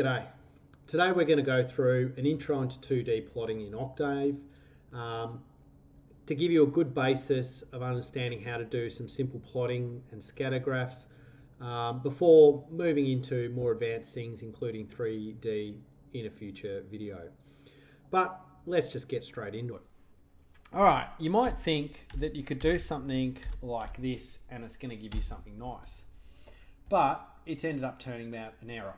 G'day. Today we're going to go through an intro into 2D plotting in Octave um, to give you a good basis of understanding how to do some simple plotting and scatter graphs um, before moving into more advanced things including 3D in a future video. But let's just get straight into it. All right, you might think that you could do something like this and it's going to give you something nice, but it's ended up turning out an error.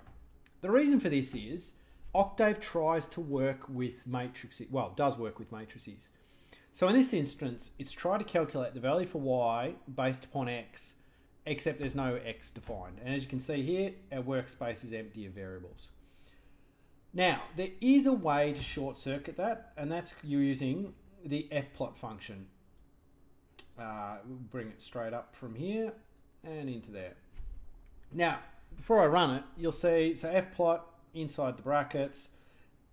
The reason for this is Octave tries to work with matrices, well, does work with matrices. So in this instance, it's tried to calculate the value for y based upon x, except there's no x defined. And as you can see here, our workspace is empty of variables. Now, there is a way to short circuit that, and that's using the fplot function. Uh, bring it straight up from here and into there. Now, before I run it, you'll see, so fplot inside the brackets,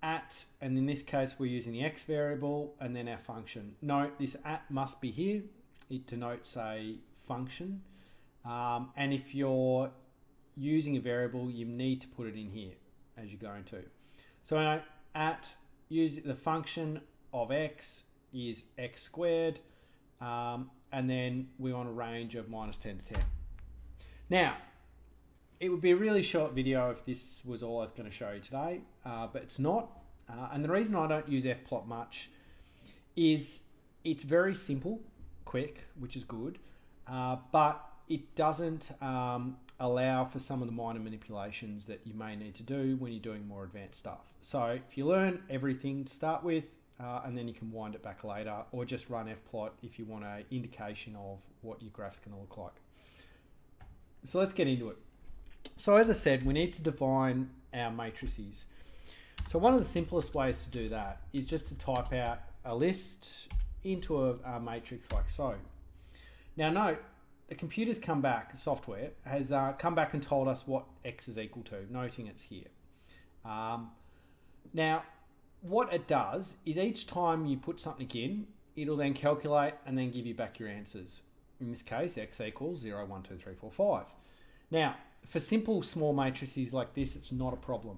at, and in this case, we're using the x variable and then our function. Note this at must be here. It denotes a function. Um, and if you're using a variable, you need to put it in here as you're going to. So at use the function of x is x squared, um, and then we want a range of minus 10 to 10. Now, it would be a really short video if this was all I was going to show you today, uh, but it's not. Uh, and the reason I don't use fplot much is it's very simple, quick, which is good, uh, but it doesn't um, allow for some of the minor manipulations that you may need to do when you're doing more advanced stuff. So if you learn everything to start with, uh, and then you can wind it back later, or just run fplot if you want an indication of what your graph's going to look like. So let's get into it. So as I said, we need to define our matrices. So one of the simplest ways to do that is just to type out a list into a, a matrix like so. Now note, the computer's come back, software, has uh, come back and told us what x is equal to, noting it's here. Um, now, what it does is each time you put something in, it'll then calculate and then give you back your answers. In this case, x equals 0, 1, 2, 3, 4, 5. Now, for simple small matrices like this, it's not a problem.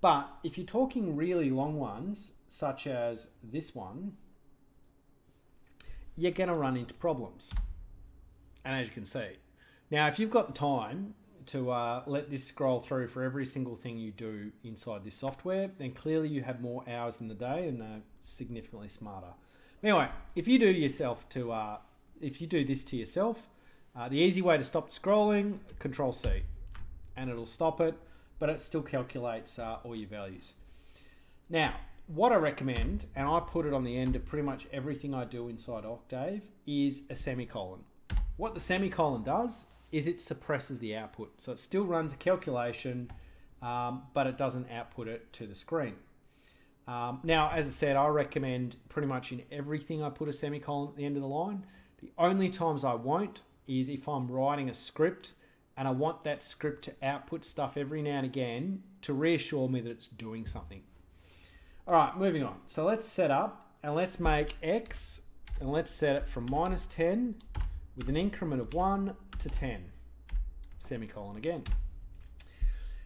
But if you're talking really long ones, such as this one, you're going to run into problems. And as you can see, now if you've got the time to uh, let this scroll through for every single thing you do inside this software, then clearly you have more hours in the day and are significantly smarter. Anyway, if you do yourself to, uh, if you do this to yourself, uh, the easy way to stop scrolling, Control C, and it'll stop it, but it still calculates uh, all your values. Now, what I recommend, and I put it on the end of pretty much everything I do inside Octave, is a semicolon. What the semicolon does is it suppresses the output. So it still runs a calculation, um, but it doesn't output it to the screen. Um, now, as I said, I recommend pretty much in everything I put a semicolon at the end of the line. The only times I won't is if I'm writing a script and I want that script to output stuff every now and again to reassure me that it's doing something. All right, moving on. So let's set up and let's make x and let's set it from minus 10 with an increment of 1 to 10. Semicolon again.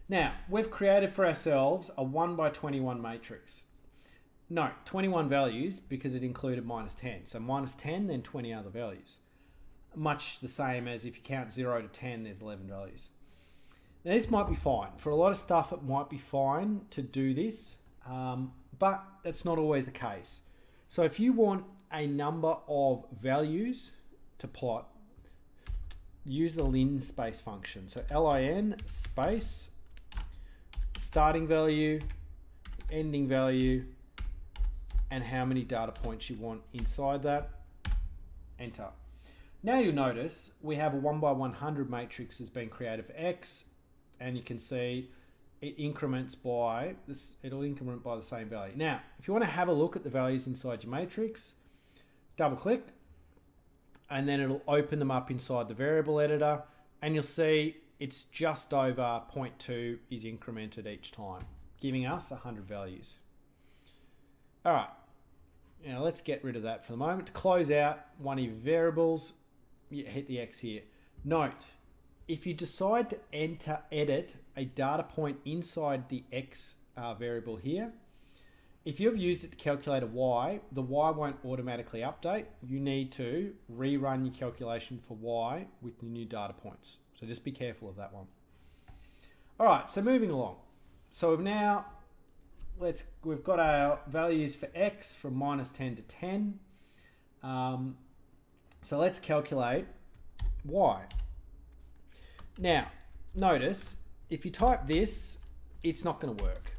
Now, we've created for ourselves a 1 by 21 matrix. No, 21 values because it included minus 10. So minus 10, then 20 other values much the same as if you count 0 to 10, there's 11 values. Now, this might be fine. For a lot of stuff, it might be fine to do this, um, but that's not always the case. So if you want a number of values to plot, use the linspace function. So lin space, starting value, ending value, and how many data points you want inside that, enter. Now you'll notice we have a 1 by 100 matrix has been created for x, and you can see it increments by this. It'll increment by the same value. Now, if you want to have a look at the values inside your matrix, double click, and then it'll open them up inside the variable editor, and you'll see it's just over 0.2 is incremented each time, giving us 100 values. All right, now let's get rid of that for the moment. To close out one of your variables, hit the X here. Note, if you decide to enter edit a data point inside the x uh, variable here, if you've used it to calculate a y, the y won't automatically update. You need to rerun your calculation for y with the new data points. So just be careful of that one. All right, so moving along. So we've now, let's, we've got our values for x from minus 10 to 10. Um, so let's calculate y. Now, notice, if you type this, it's not going to work.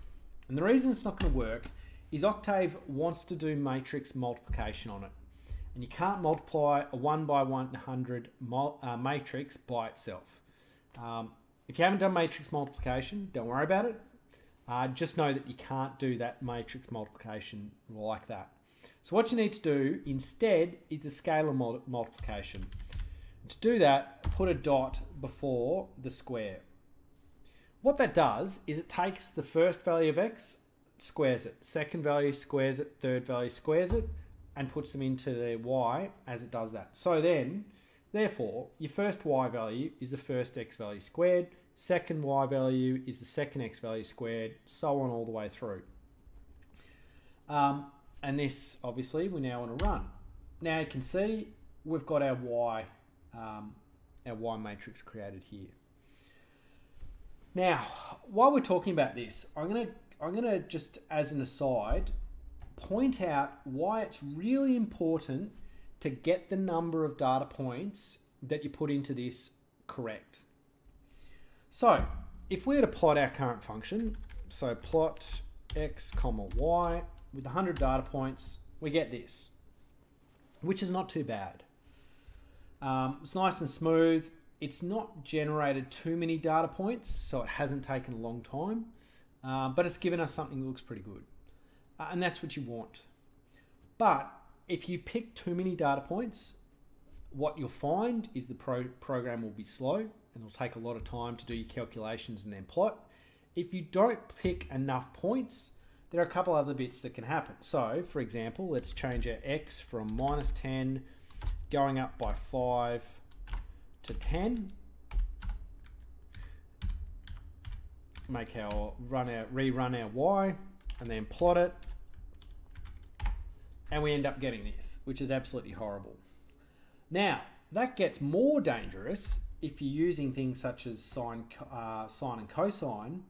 And the reason it's not going to work is Octave wants to do matrix multiplication on it. And you can't multiply a 1 by 100 uh, matrix by itself. Um, if you haven't done matrix multiplication, don't worry about it. Uh, just know that you can't do that matrix multiplication like that. So what you need to do instead is a scalar multiplication. To do that, put a dot before the square. What that does is it takes the first value of x, squares it, second value squares it, third value squares it, and puts them into the y as it does that. So then, therefore, your first y value is the first x value squared, second y value is the second x value squared, so on all the way through. Um, and this, obviously, we now want to run. Now you can see we've got our y, um, our y matrix created here. Now, while we're talking about this, I'm going to I'm going to just, as an aside, point out why it's really important to get the number of data points that you put into this correct. So, if we were to plot our current function, so plot x comma y with 100 data points, we get this, which is not too bad. Um, it's nice and smooth. It's not generated too many data points, so it hasn't taken a long time. Um, but it's given us something that looks pretty good. Uh, and that's what you want. But if you pick too many data points, what you'll find is the pro program will be slow and it'll take a lot of time to do your calculations and then plot. If you don't pick enough points, there are a couple other bits that can happen. So, for example, let's change our x from minus 10 going up by 5 to 10. make our run our rerun our y and then plot it and we end up getting this which is absolutely horrible now that gets more dangerous if you're using things such as sine uh, sine and cosine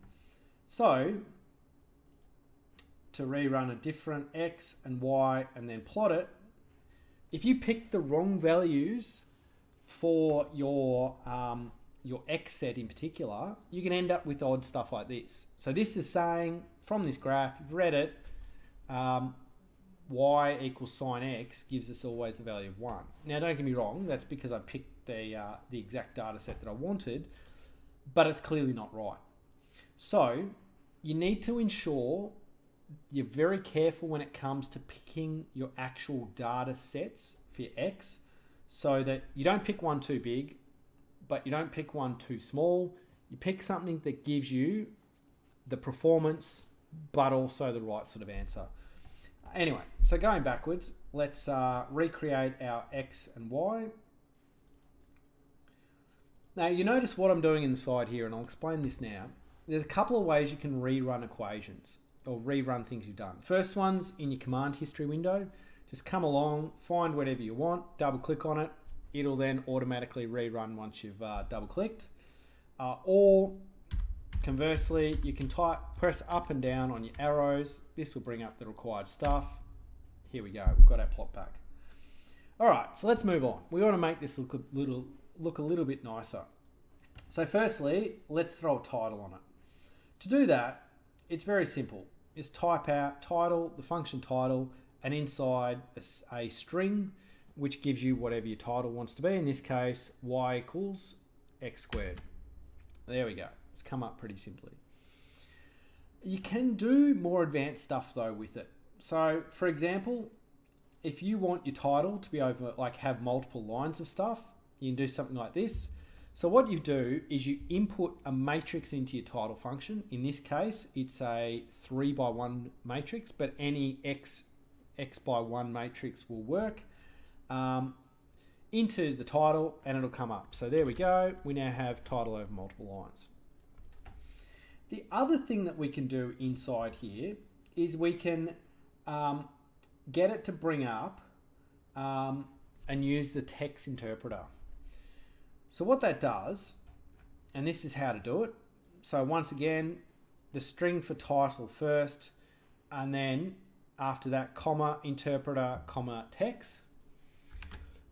so to rerun a different x and y and then plot it if you pick the wrong values for your um, your x set in particular, you can end up with odd stuff like this. So this is saying from this graph, you've read it, um, y equals sine x gives us always the value of 1. Now don't get me wrong, that's because I picked the, uh, the exact data set that I wanted, but it's clearly not right. So you need to ensure you're very careful when it comes to picking your actual data sets for your x so that you don't pick one too big but you don't pick one too small. You pick something that gives you the performance, but also the right sort of answer. Anyway, so going backwards, let's uh, recreate our x and y. Now you notice what I'm doing inside here, and I'll explain this now. There's a couple of ways you can rerun equations or rerun things you've done. First one's in your command history window. Just come along, find whatever you want, double click on it, it'll then automatically rerun once you've uh, double clicked. Uh, or conversely, you can type, press up and down on your arrows. This will bring up the required stuff. Here we go, we've got our plot back. All right, so let's move on. We want to make this look a little, look a little bit nicer. So firstly, let's throw a title on it. To do that, it's very simple. Is type out title, the function title, and inside a, a string which gives you whatever your title wants to be. In this case, y equals x squared. There we go. It's come up pretty simply. You can do more advanced stuff though with it. So for example, if you want your title to be over, like have multiple lines of stuff, you can do something like this. So what you do is you input a matrix into your title function. In this case, it's a three by one matrix, but any x, x by one matrix will work. Um, into the title and it'll come up. So there we go. We now have title over multiple lines. The other thing that we can do inside here is we can um, get it to bring up um, and use the TeX interpreter. So what that does, and this is how to do it. So once again, the string for title first, and then after that, comma, interpreter, comma, TeX.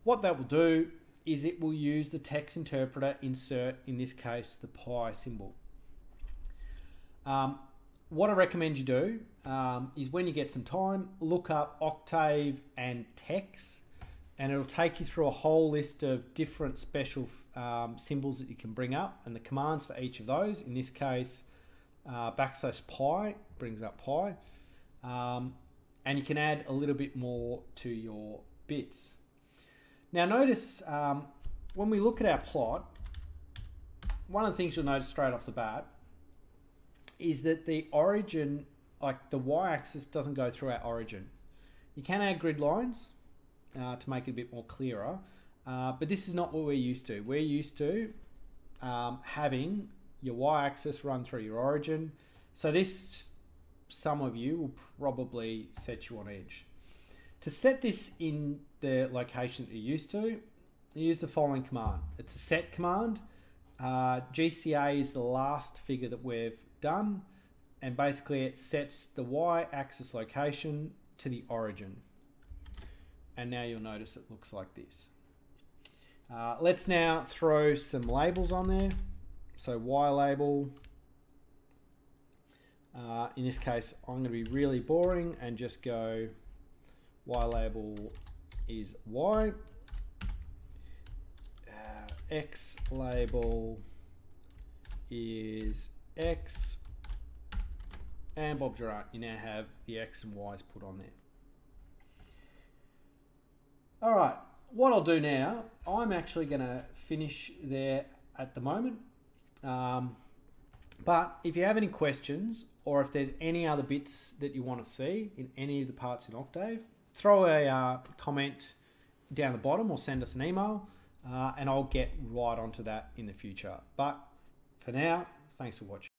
What that will do is it will use the TeX interpreter insert, in this case, the pi symbol. Um, what I recommend you do um, is when you get some time, look up Octave and TeX, and it'll take you through a whole list of different special um, symbols that you can bring up and the commands for each of those. In this case, uh, backslash pi brings up pi. Um, and you can add a little bit more to your bits. Now notice um, when we look at our plot, one of the things you'll notice straight off the bat is that the origin, like the y-axis doesn't go through our origin. You can add grid lines uh, to make it a bit more clearer, uh, but this is not what we're used to. We're used to um, having your y-axis run through your origin. So this, some of you will probably set you on edge. To set this in the location that you're used to, use the following command. It's a set command. Uh, GCA is the last figure that we've done and basically it sets the y-axis location to the origin and now you'll notice it looks like this uh, let's now throw some labels on there. So y label. Uh, in this case I'm going to be really boring and just go y label is y. Uh, x label is X. And Bob Gerard, you now have the X and Y's put on there. All right, what I'll do now, I'm actually going to finish there at the moment. Um, but if you have any questions or if there's any other bits that you want to see in any of the parts in Octave, throw a uh, comment down the bottom or send us an email uh, and I'll get right onto that in the future. But for now, Thanks for watching.